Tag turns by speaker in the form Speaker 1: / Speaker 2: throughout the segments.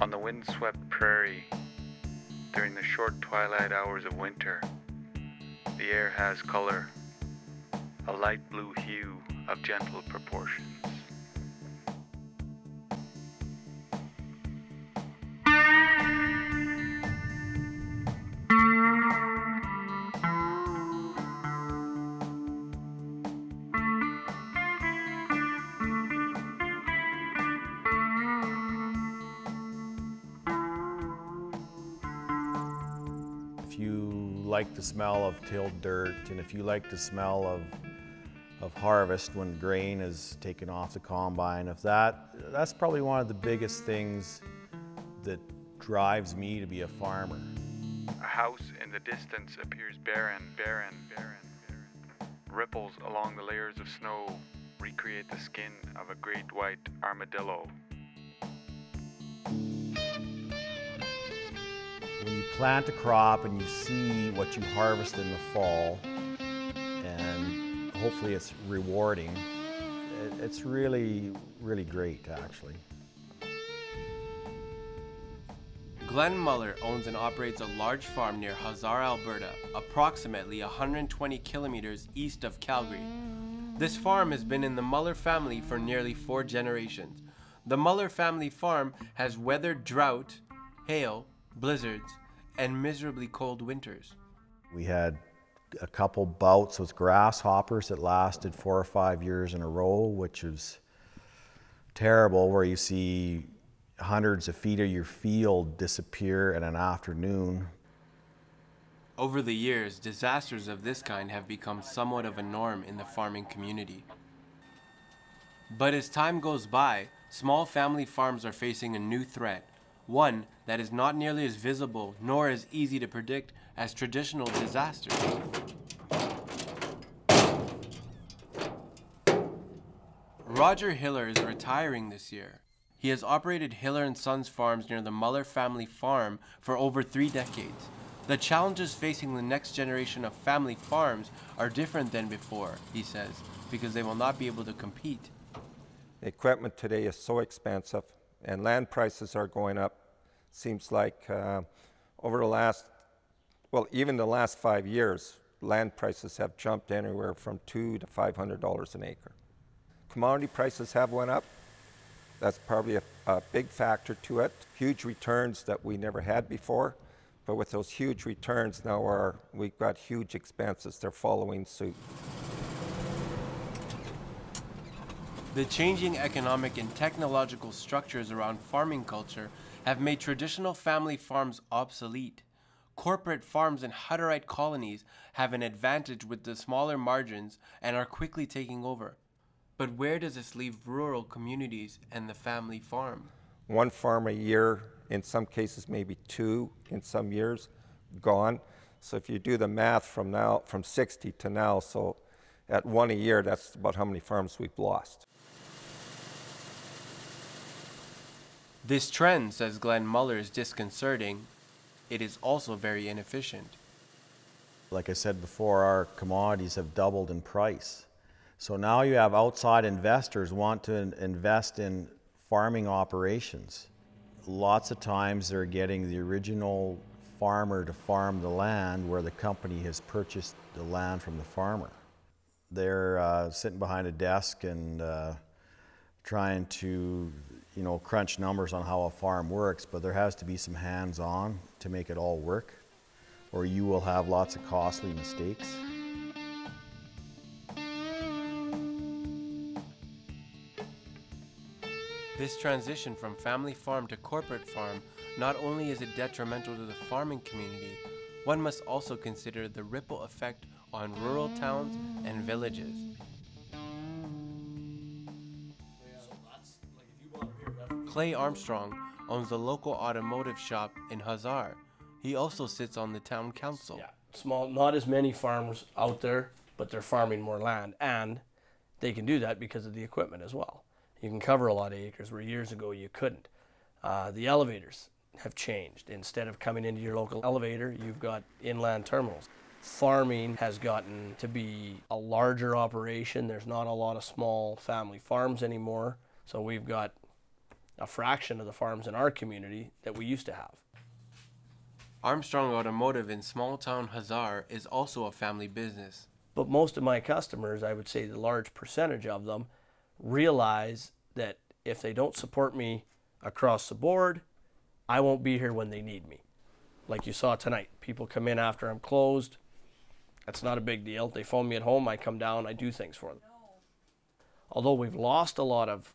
Speaker 1: On the windswept prairie, during the short twilight hours of winter, the air has color, a light blue hue of gentle proportions.
Speaker 2: Like the smell of tilled dirt and if you like the smell of, of harvest when grain is taken off the combine, if that, that's probably one of the biggest things that drives me to be a farmer.
Speaker 1: A house in the distance appears barren, barren, barren, barren. Ripples along the layers of snow recreate the skin of a great white armadillo.
Speaker 2: Plant a crop and you see what you harvest in the fall, and hopefully it's rewarding, it's really, really great actually.
Speaker 3: Glenn Muller owns and operates a large farm near Hussar, Alberta, approximately 120 kilometers east of Calgary. This farm has been in the Muller family for nearly four generations. The Muller family farm has weathered drought, hail, blizzards, and miserably cold winters.
Speaker 2: We had a couple bouts with grasshoppers that lasted four or five years in a row, which was terrible, where you see hundreds of feet of your field disappear in an afternoon.
Speaker 3: Over the years, disasters of this kind have become somewhat of a norm in the farming community. But as time goes by, small family farms are facing a new threat, one that is not nearly as visible nor as easy to predict as traditional disasters. Roger Hiller is retiring this year. He has operated Hiller and Sons farms near the Muller family farm for over three decades. The challenges facing the next generation of family farms are different than before, he says, because they will not be able to compete.
Speaker 4: The Equipment today is so expensive, and land prices are going up. Seems like uh, over the last, well, even the last five years, land prices have jumped anywhere from two to five hundred dollars an acre. Commodity prices have went up. That's probably a, a big factor to it. Huge returns that we never had before, but with those huge returns now, our, we've got huge expenses. They're following suit.
Speaker 3: The changing economic and technological structures around farming culture have made traditional family farms obsolete. Corporate farms and Hutterite colonies have an advantage with the smaller margins and are quickly taking over. But where does this leave rural communities and the family farm?
Speaker 4: one farm a year, in some cases maybe two in some years, gone. So if you do the math from now, from 60 to now, so at one a year, that's about how many farms we've lost.
Speaker 3: This trend, says Glenn Muller, is disconcerting. It is also very inefficient.
Speaker 2: Like I said before, our commodities have doubled in price. So now you have outside investors want to invest in farming operations. Lots of times they're getting the original farmer to farm the land where the company has purchased the land from the farmer. They're uh, sitting behind a desk and uh, trying to, you know, crunch numbers on how a farm works, but there has to be some hands-on to make it all work, or you will have lots of costly mistakes.
Speaker 3: This transition from family farm to corporate farm not only is it detrimental to the farming community, one must also consider the ripple effect on rural towns and villages. Clay Armstrong owns the local automotive shop in Hussar. He also sits on the town council.
Speaker 5: Yeah, small, not as many farmers out there, but they're farming more land, and they can do that because of the equipment as well. You can cover a lot of acres where years ago you couldn't. Uh, the elevators have changed. Instead of coming into your local elevator, you've got inland terminals. Farming has gotten to be a larger operation. There's not a lot of small family farms anymore. So we've got a fraction of the farms in our community that we used to have.
Speaker 3: Armstrong Automotive in small town Hussar is also a family business.
Speaker 5: But most of my customers, I would say the large percentage of them, realize that if they don't support me across the board, I won't be here when they need me. Like you saw tonight, people come in after I'm closed. That's not a big deal. They phone me at home, I come down, I do things for them. Although we've lost a lot of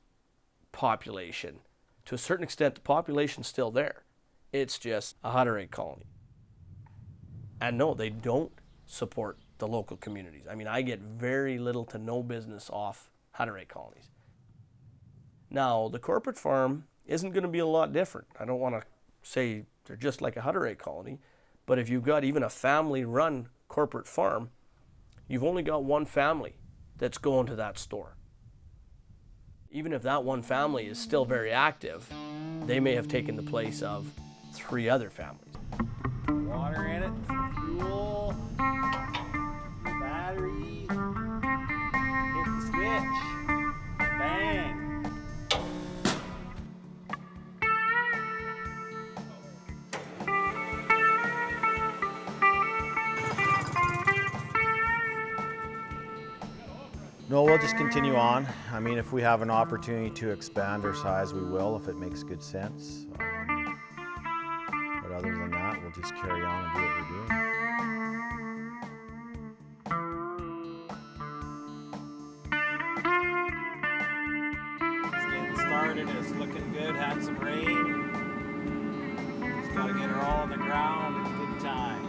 Speaker 5: population, to a certain extent, the population's still there. It's just a Hutterite colony. And no, they don't support the local communities. I mean, I get very little to no business off Hutterite colonies. Now, the corporate farm isn't going to be a lot different. I don't want to say they're just like a Hutterite colony, but if you've got even a family run corporate farm, you've only got one family that's going to that store. Even if that one family is still very active, they may have taken the place of three other families.
Speaker 6: Water in it,
Speaker 2: No, we'll just continue on. I mean, if we have an opportunity to expand our size, we will, if it makes good sense. Um, but other than that, we'll just carry on and do what we're doing.
Speaker 6: It's getting started, it's looking good, had some rain. Just gotta get her all on the ground in good time.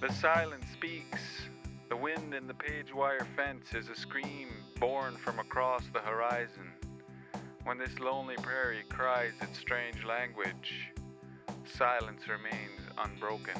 Speaker 1: The silence speaks in the page wire fence is a scream born from across the horizon. When this lonely prairie cries its strange language, silence remains unbroken.